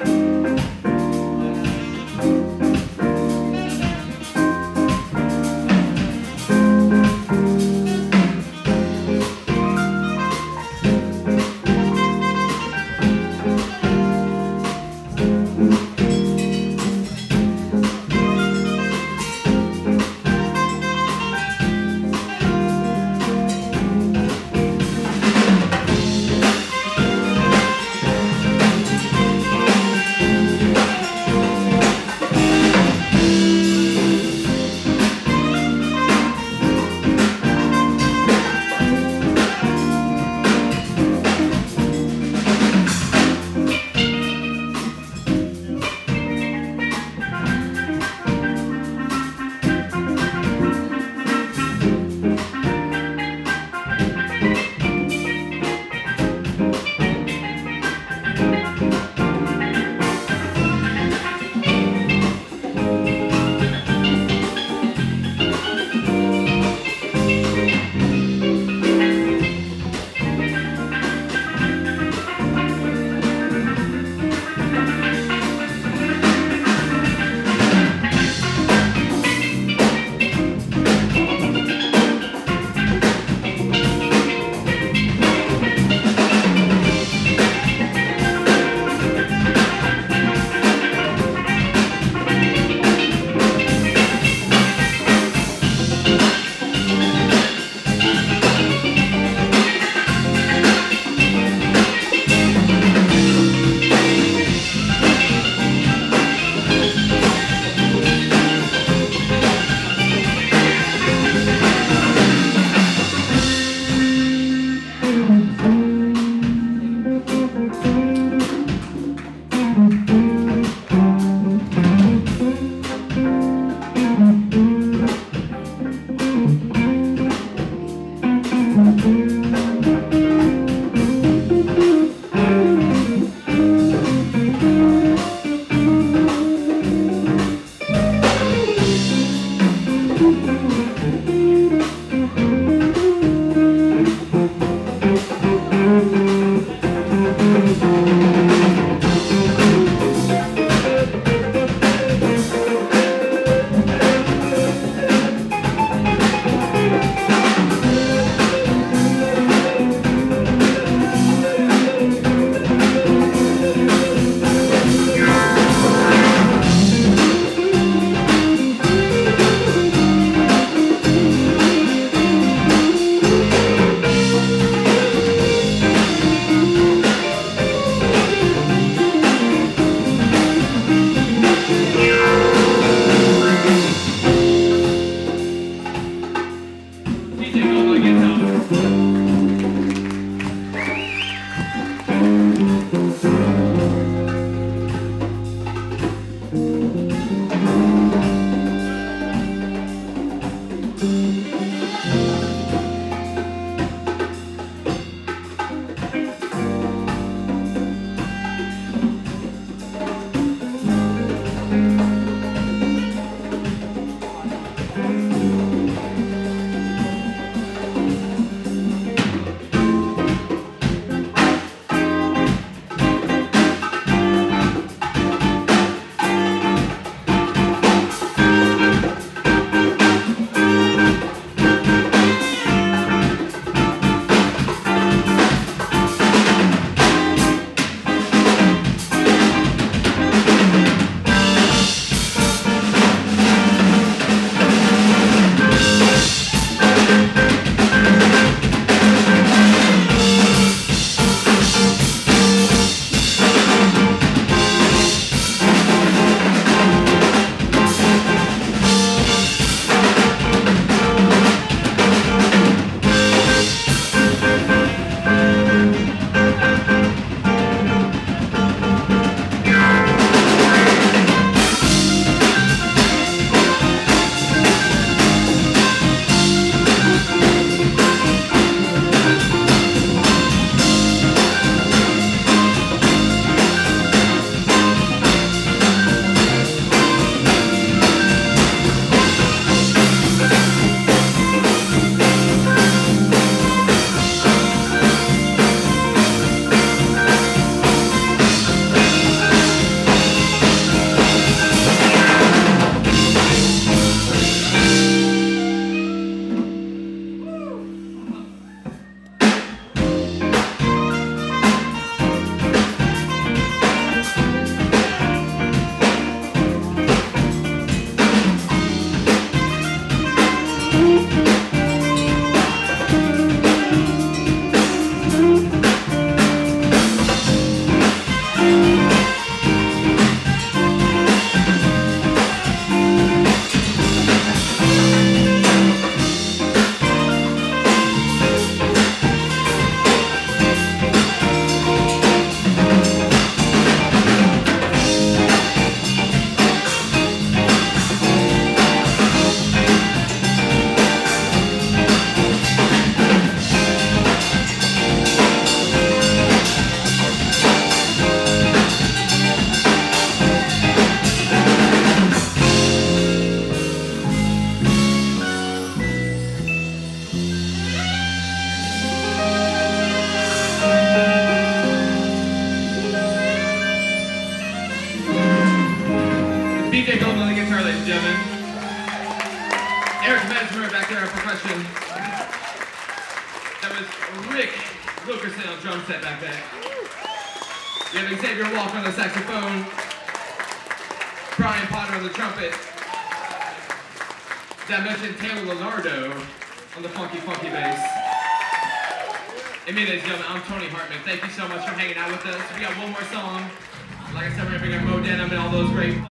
Thank That was Rick Wilkerson on drum set back there. We have Xavier Walker on the saxophone. Brian Potter on the trumpet. Did I mention Taylor Lonardo on the funky, funky bass? And me, ladies and gentlemen, I'm Tony Hartman. Thank you so much for hanging out with us. We got one more song. Like I said, we're gonna bring up Mo Denham and all those great